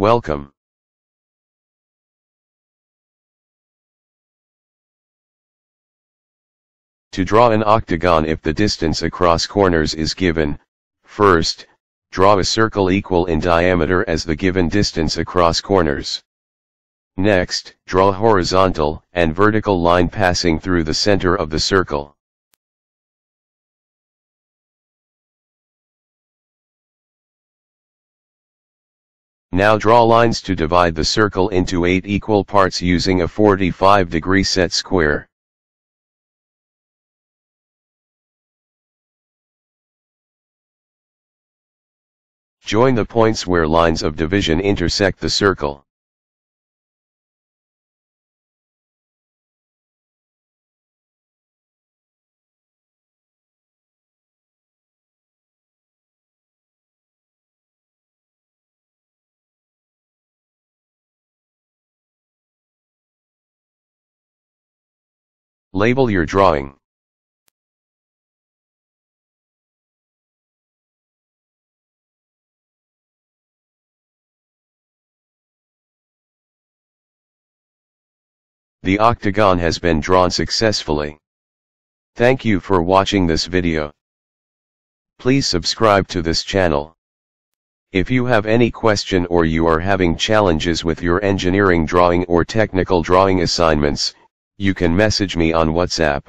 Welcome. To draw an octagon if the distance across corners is given, first, draw a circle equal in diameter as the given distance across corners. Next, draw horizontal and vertical line passing through the center of the circle. Now draw lines to divide the circle into 8 equal parts using a 45 degree set square. Join the points where lines of division intersect the circle. Label your drawing. The octagon has been drawn successfully. Thank you for watching this video. Please subscribe to this channel. If you have any question or you are having challenges with your engineering drawing or technical drawing assignments, you can message me on WhatsApp.